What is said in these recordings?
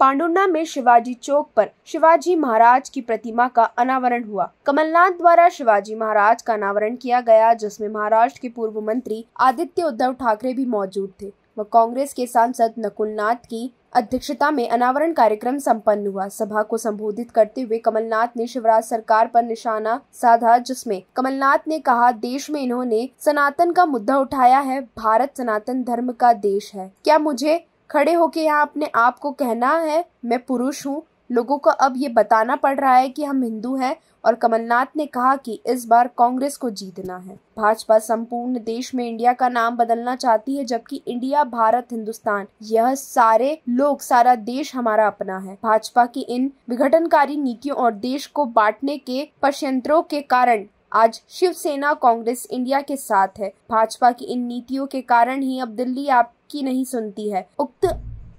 पांडुना में शिवाजी चौक पर शिवाजी महाराज की प्रतिमा का अनावरण हुआ। कमलनाथ द्वारा शिवाजी महाराज का अनावरण किया गया, जिसमें महाराष्ट्र के पूर्व मंत्री आदित्य उद्धव ठाकरे भी मौजूद थे। व कांग्रेस के सांसद नकुल नाथ की अध्यक्षता में अनावरण कार्यक्रम संपन्न हुआ। सभा को संबोधित करते हुए कमलनाथ ने शिवराज सरकार पर निशाना साधा, जिसमें कमलनाथ ने कहा, देश में इन्होंने सनातन का मुद्दा उठाया है, भारत सनातन धर्म का देश है। क्या मुझे खड़े होके यहाँ अपने आप को कहना है, मैं पुरुष हूँ। लोगों को अब ये बताना पड़ रहा है कि हम हिंदू हैं और कमलनाथ ने कहा कि इस बार कांग्रेस को जीतना है। भाजपा संपूर्ण देश में इंडिया का नाम बदलना चाहती है, जबकि इंडिया, भारत, हिंदुस्तान, यह सारे लोग, सारा देश हमारा अपना है। भाजपा की इन विघटनकारी नीतियों और देश को बांटने के पश्यंत्रों के कारण आज शिवसेना कांग्रेस इंडिया के साथ है। भाजपा की इन नीतियों के कारण ही अब दिल्ली आपकी नहीं सुनती है। उक्त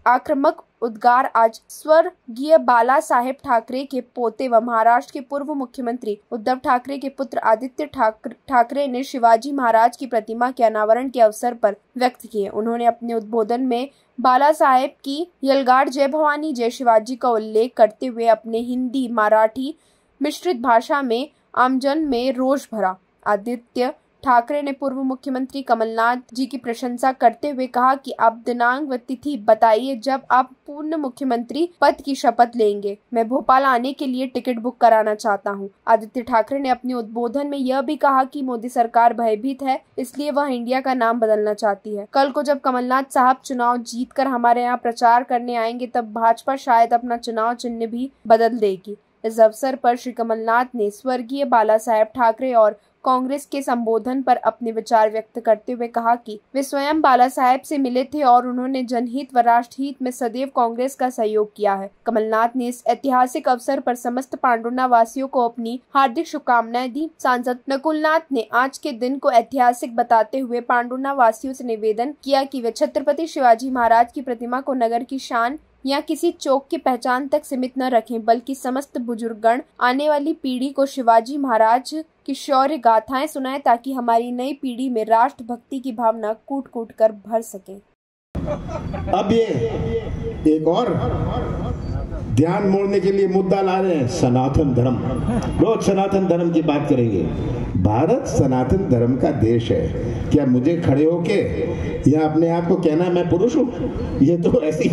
आक्रामक उद्गार आज स्वर्गीय बाला साहेब ठाकरे के पोते व महाराष्ट्र के पूर्व मुख्यमंत्री उद्धव ठाकरे के पुत्र आदित्य ठाकरे ने शिवाजी महाराज की प्रतिमा के अनावरण के अवसर पर व्यक्त किए। उन्होंने अपने उद्बोधन में बाला साहेब की यलगाड़ जय भवानी, जय शिवाजी का उल्लेख करते हुए अपने हिंदी मराठी मिश्रित भाषा में आमजन में रोष भरा। आदित्य ठाकरे ने पूर्व मुख्यमंत्री कमलनाथ जी की प्रशंसा करते हुए कहा कि आप दिनांक व तिथि बताइए जब आप पूर्ण मुख्यमंत्री पद की शपथ लेंगे। मैं भोपाल आने के लिए टिकट बुक कराना चाहता हूँ। आदित्य ठाकरे ने अपने उद्बोधन में यह भी कहा कि मोदी सरकार भयभीत है, इसलिए वह इंडिया का नाम बदलना चाहती है। कल को जब कमलनाथ साहब चुनाव जीत कर हमारे यहाँ प्रचार करने आएँगे, तब भाजपा शायद अपना चुनाव चिन्ह भी बदल देगी। इस अवसर पर श्री कमलनाथ ने स्वर्गीय बाला साहेब ठाकरे और कांग्रेस के संबोधन पर अपने विचार व्यक्त करते हुए कहा कि वे स्वयं बाला साहेब से मिले थे और उन्होंने जनहित व राष्ट्रहित में सदैव कांग्रेस का सहयोग किया है। कमलनाथ ने इस ऐतिहासिक अवसर पर समस्त पांडुना वासियों को अपनी हार्दिक शुभकामनाएँ दी। सांसद नकुलनाथ ने आज के दिन को ऐतिहासिक बताते हुए पांडुना वासियों से निवेदन किया कि वे छत्रपति शिवाजी महाराज की प्रतिमा को नगर की शान या किसी चौक की पहचान तक सीमित न रखें, बल्कि समस्त बुजुर्गगण आने वाली पीढ़ी को शिवाजी महाराज की शौर्य गाथाएँ सुनाएँ ताकि हमारी नई पीढ़ी में राष्ट्र भक्ति की भावना कूट कूट कर भर सके। अब ये एक और ध्यान मोड़ने के लिए मुद्दा ला रहे हैं, सनातन धर्म। रोज सनातन धर्म की बात करेंगे। भारत सनातन धर्म का देश है। क्या मुझे खड़े होके या अपने आप को कहना मैं पुरुष हूँ? ये तो ऐसी